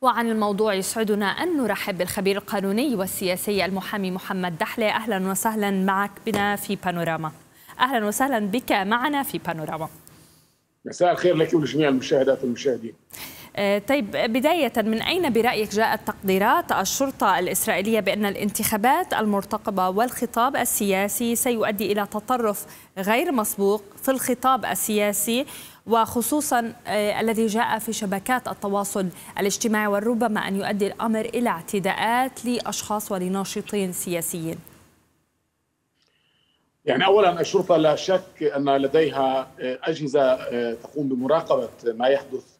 وعن الموضوع يسعدنا أن نرحب بالخبير القانوني والسياسي المحامي محمد دحلة أهلا وسهلا معك بنا في بانوراما. أهلا وسهلا بك معنا في بانوراما. مساء الخير لك ولجميع المشاهدات والمشاهدين. طيب بداية من أين برأيك جاءت تقديرات الشرطة الإسرائيلية بأن الانتخابات المرتقبة والخطاب السياسي سيؤدي إلى تطرف غير مسبوق في الخطاب السياسي وخصوصا الذي جاء في شبكات التواصل الاجتماعي وربما أن يؤدي الأمر إلى اعتداءات لأشخاص ولناشطين سياسيين؟ يعني اولا الشرطة لا شك أن لديها أجهزة تقوم بمراقبة ما يحدث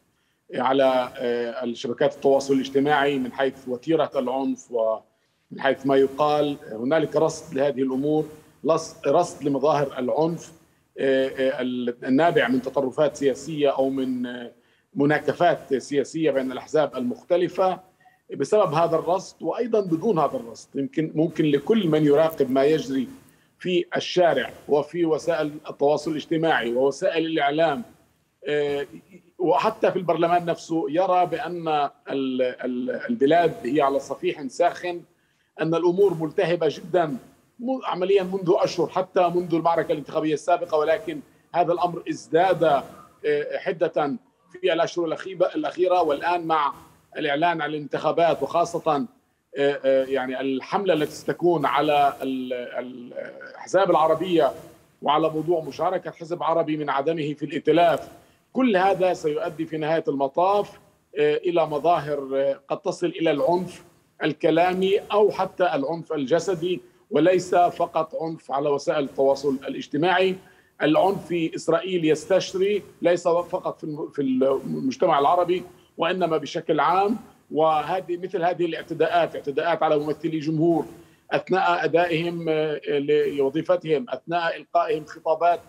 على الشبكات التواصل الاجتماعي من حيث وتيرة العنف ومن حيث ما يقال. هنالك رصد لهذه الأمور رصد لمظاهر العنف النابع من تطرفات سياسية أو من مناكفات سياسية بين الأحزاب المختلفة بسبب هذا الرصد وأيضا بدون هذا الرصد. يمكن ممكن لكل من يراقب ما يجري في الشارع وفي وسائل التواصل الاجتماعي ووسائل الإعلام وحتى في البرلمان نفسه يرى بأن البلاد هي على صفيح ساخن أن الأمور ملتهبة جدا عمليا منذ أشهر حتى منذ المعركة الانتخابية السابقة ولكن هذا الأمر ازداد حدة في الأشهر الأخيرة والآن مع الإعلان عن الانتخابات وخاصة يعني الحملة التي ستكون على الأحزاب العربية وعلى موضوع مشاركة حزب عربي من عدمه في الائتلاف كل هذا سيؤدي في نهاية المطاف إلى مظاهر قد تصل إلى العنف الكلامي أو حتى العنف الجسدي وليس فقط عنف على وسائل التواصل الاجتماعي. العنف في إسرائيل يستشري ليس فقط في المجتمع العربي وإنما بشكل عام. وهذه مثل هذه الاعتداءات اعتداءات على ممثلي جمهور أثناء أدائهم لوظيفتهم أثناء إلقائهم خطابات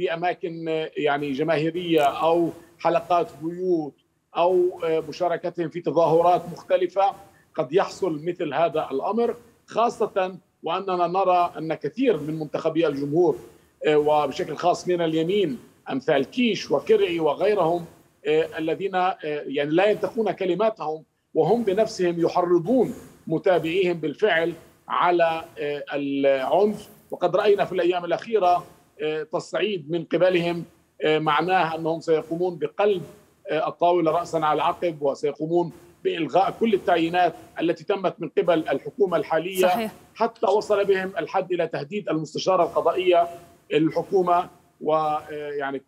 في أماكن يعني جماهيرية أو حلقات بيوت أو مشاركتهم في تظاهرات مختلفة قد يحصل مثل هذا الأمر خاصة وأننا نرى أن كثير من منتخبي الجمهور وبشكل خاص من اليمين أمثال كيش وكرعي وغيرهم الذين يعني لا ينتقون كلماتهم وهم بنفسهم يحرضون متابعيهم بالفعل على العنف. وقد رأينا في الأيام الأخيرة تصعيد من قبلهم معناه أنهم سيقومون بقلب الطاولة راسا على عقب وسيقومون بإلغاء كل التعيينات التي تمت من قبل الحكومة الحالية صحيح. حتى وصل بهم الحد إلى تهديد المستشارة القضائية الحكومة ويعني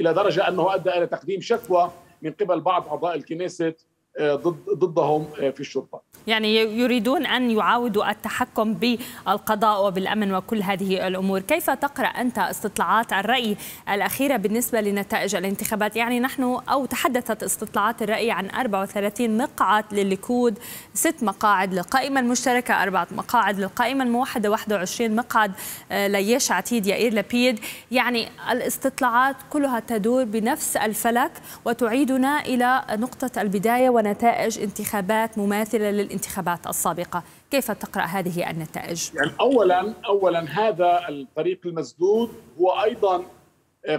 إلى درجة أنه أدى إلى تقديم شكوى من قبل بعض أعضاء الكنيست ضد ضدهم في الشرطة. يعني يريدون أن يعاودوا التحكم بالقضاء وبالأمن وكل هذه الأمور، كيف تقرأ أنت استطلاعات الرأي الأخيرة بالنسبة لنتائج الانتخابات؟ يعني نحن أو تحدثت استطلاعات الرأي عن 34 مقعد للليكود، ست مقاعد للقائمه المشتركة، أربعة مقاعد للقائمه الموحدة، 21 مقعد ليش عتيد يائير لبيد، يعني الاستطلاعات كلها تدور بنفس الفلك وتعيدنا إلى نقطة البداية ونتائج انتخابات مماثلة للانتخابات السابقة، كيف تقرأ هذه النتائج؟ يعني اولا اولا هذا الطريق المسدود هو أيضا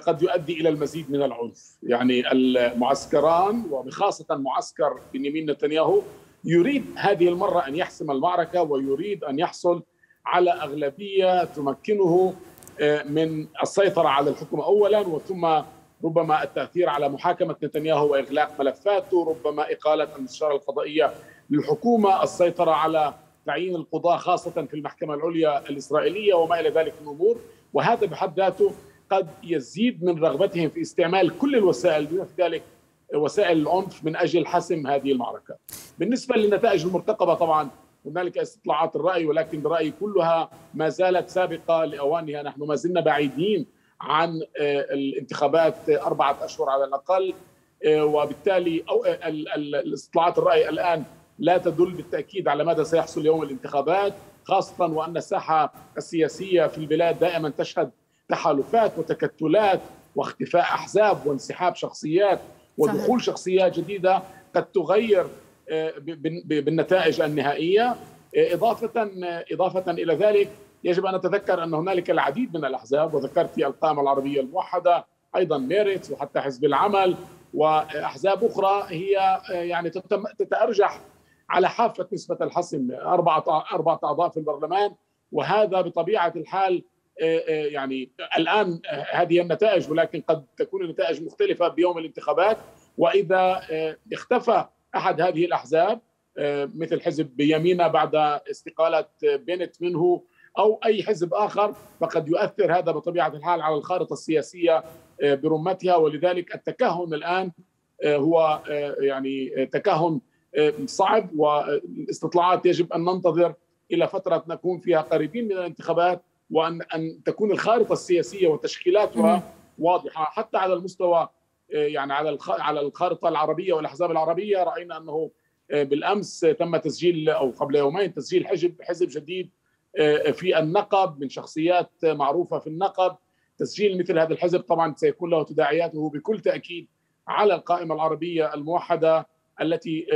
قد يؤدي إلى المزيد من العنف، يعني المعسكران وبخاصه معسكر بنيامين نتنياهو يريد هذه المرة أن يحسم المعركة ويريد أن يحصل على أغلبية تمكنه من السيطرة على الحكم اولا وثم ربما التأثير على محاكمة نتنياهو وإغلاق ملفاته، ربما إقالة المستشاره القضائيه للحكومة، السيطرة على تعيين القضاة خاصة في المحكمة العليا الإسرائيلية وما إلى ذلك من أمور، وهذا بحد ذاته قد يزيد من رغبتهم في استعمال كل الوسائل بما في ذلك وسائل العنف من أجل حسم هذه المعركة. بالنسبة للنتائج المرتقبة طبعا هنالك استطلاعات الرأي ولكن برأيي كلها ما زالت سابقة لأوانها، نحن ما زلنا بعيدين عن الانتخابات أربعة أشهر على الأقل. وبالتالي أو الاستطلاعات الرأي الآن لا تدل بالتأكيد على ماذا سيحصل يوم الانتخابات خاصة وأن الساحة السياسية في البلاد دائما تشهد تحالفات وتكتلات واختفاء أحزاب وانسحاب شخصيات ودخول شخصيات جديدة قد تغير بالنتائج النهائية. إضافة إضافة إلى ذلك يجب أن نتذكر أن هنالك العديد من الأحزاب وذكرت القائمه العربية الموحدة أيضا ميريتس وحتى حزب العمل وأحزاب أخرى هي يعني تتأرجح على حافة نسبة الحسم أربعة أربعة اعضاء في البرلمان وهذا بطبيعة الحال يعني الآن هذه النتائج ولكن قد تكون النتائج مختلفة بيوم الانتخابات وإذا اختفى أحد هذه الأحزاب مثل حزب يمينة بعد استقالة بنت منه أو أي حزب آخر فقد يؤثر هذا بطبيعة الحال على الخارطة السياسية برمتها. ولذلك التكهن الآن هو يعني تكهن صعب. والاستطلاعات يجب أن ننتظر إلى فترة نكون فيها قريبين من الانتخابات وأن أن تكون الخارطة السياسية وتشكيلاتها واضحة. حتى على المستوى يعني على على الخارطة العربية والأحزاب العربية رأينا أنه بالأمس تم تسجيل أو قبل يومين تسجيل حزب حزب جديد في النقب من شخصيات معروفة في النقب. تسجيل مثل هذا الحزب طبعا سيكون له تداعياته بكل تأكيد على القائمة العربية الموحدة التي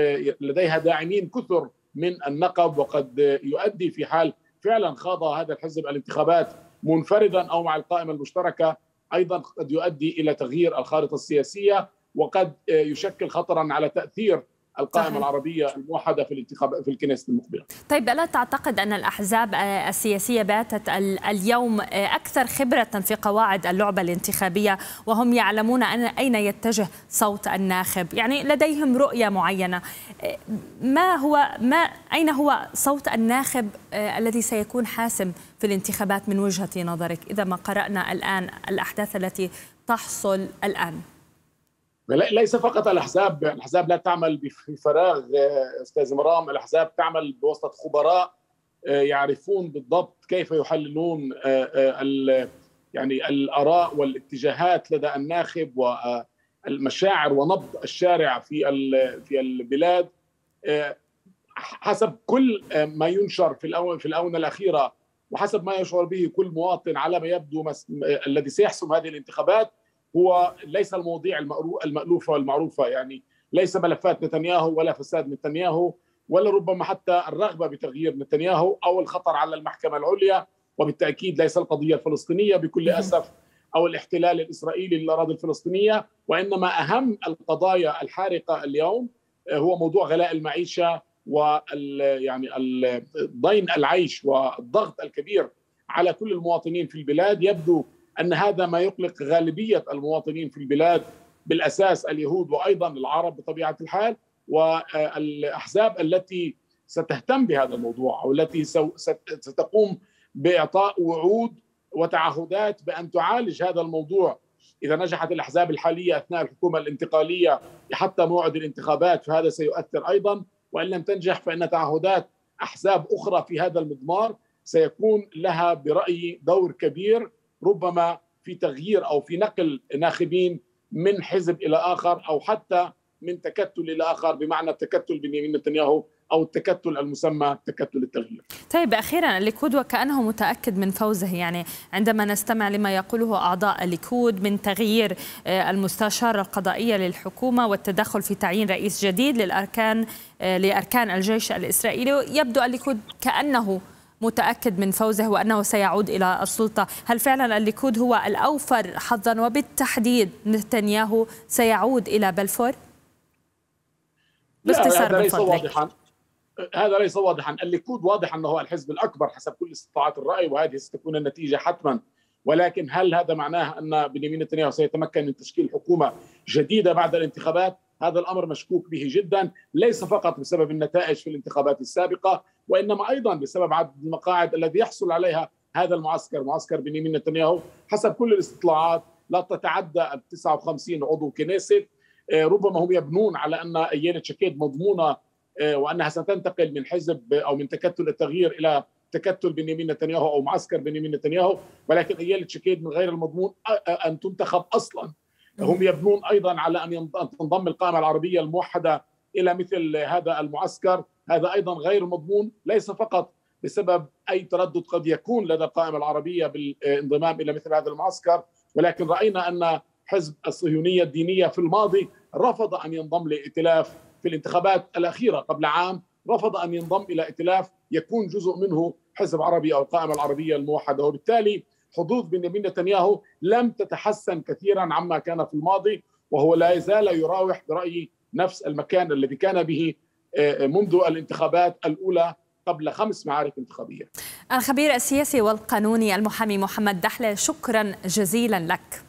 لديها داعمين كثر من النقب وقد يؤدي في حال فعلا خاض هذا الحزب الانتخابات منفردا أو مع القائمة المشتركة. أيضا قد يؤدي إلى تغيير الخارطة السياسية وقد يشكل خطرا على تأثير القائمة صحيح. العربية الموحدة في الانتخاب في الكنيسة المقبلة. طيب ألا تعتقد أن الأحزاب السياسية باتت اليوم أكثر خبرة في قواعد اللعبة الانتخابية وهم يعلمون أن أين يتجه صوت الناخب؟ يعني لديهم رؤية معينة. ما هو ما أين هو صوت الناخب الذي سيكون حاسم في الانتخابات من وجهة نظرك إذا ما قرأنا الآن الأحداث التي تحصل الآن؟ ليس فقط الأحزاب الأحزاب لا تعمل في فراغ أستاذ مرام الأحزاب تعمل بواسطة خبراء يعرفون بالضبط كيف يحللون يعني الآراء والاتجاهات لدى الناخب والمشاعر ونبض الشارع في في البلاد. حسب كل ما ينشر في في الآونة الأخيرة وحسب ما يشعر به كل مواطن على ما يبدو الذي سيحسم هذه الانتخابات هو ليس المواضيع المألوفة والمعروفة يعني ليس ملفات نتنياهو ولا فساد نتنياهو ولا ربما حتى الرغبة بتغيير نتنياهو أو الخطر على المحكمة العليا وبالتأكيد ليس القضية الفلسطينية بكل أسف أو الاحتلال الإسرائيلي للأراضي الفلسطينية وإنما أهم القضايا الحارقة اليوم هو موضوع غلاء المعيشة وال يعني ضين العيش والضغط الكبير على كل المواطنين في البلاد يبدو أن هذا ما يقلق غالبية المواطنين في البلاد بالأساس اليهود وأيضا العرب بطبيعة الحال والأحزاب التي ستهتم بهذا الموضوع أو التي ستقوم بإعطاء وعود وتعهدات بأن تعالج هذا الموضوع. إذا نجحت الأحزاب الحالية أثناء الحكومة الانتقالية حتى موعد الانتخابات فهذا سيؤثر أيضا. وإن لم تنجح فإن تعهدات أحزاب أخرى في هذا المضمار سيكون لها برايي دور كبير. ربما في تغيير أو في نقل ناخبين من حزب إلى آخر أو حتى من تكتل إلى آخر بمعنى التكتل بنيامين نتنياهو أو التكتل المسمى تكتل التغيير. طيب أخيرا الليكود وكانه متأكد من فوزه يعني عندما نستمع لما يقوله أعضاء الليكود من تغيير المستشاره القضائية للحكومة والتدخل في تعيين رئيس جديد للأركان لأركان الجيش الإسرائيلي يبدو الليكود كأنه متأكد من فوزه وأنه سيعود إلى السلطة. هل فعلا الليكود هو الأوفر حظا؟ وبالتحديد نتنياهو سيعود إلى بلفور؟ باختصار هذا ليس واضحا. هذا ليس واضحا. الليكود واضح أنه هو الحزب الأكبر حسب كل استطلاعات الرأي وهذه ستكون النتيجة حتما. ولكن هل هذا معناه أن بنيامين نتنياهو سيتمكن من تشكيل حكومة جديدة بعد الانتخابات؟ هذا الأمر مشكوك به جدا ليس فقط بسبب النتائج في الانتخابات السابقة وإنما أيضا بسبب عدد المقاعد الذي يحصل عليها هذا المعسكر معسكر بنيامين نتنياهو. حسب كل الاستطلاعات لا تتعدى ال 59 عضو كنيست. ربما هم يبنون على أن ايالة شكيد مضمونه وأنها ستنتقل من حزب أو من تكتل التغيير إلى تكتل بنيامين نتنياهو أو معسكر بنيامين نتنياهو. ولكن ايالة شكيد من غير المضمون أن تنتخب أصلا. هم يبنون أيضا على أن تنضم القائمه العربية الموحدة إلى مثل هذا المعسكر. هذا أيضا غير مضمون ليس فقط بسبب أي تردد قد يكون لدى القائمة العربية بالانضمام إلى مثل هذا المعسكر ولكن رأينا أن حزب الصهيونية الدينية في الماضي رفض أن ينضم لائتلاف في الانتخابات الأخيرة قبل عام رفض أن ينضم إلى ائتلاف يكون جزء منه حزب عربي أو القائمة العربية الموحدة. وبالتالي حظوظ بنيامين نتنياهو لم تتحسن كثيرا عما كان في الماضي وهو لا يزال يراوح برأيي نفس المكان الذي كان به منذ الانتخابات الأولى قبل خمس معارك انتخابية. الخبير السياسي والقانوني المحامي محمد دحلة شكرا جزيلا لك.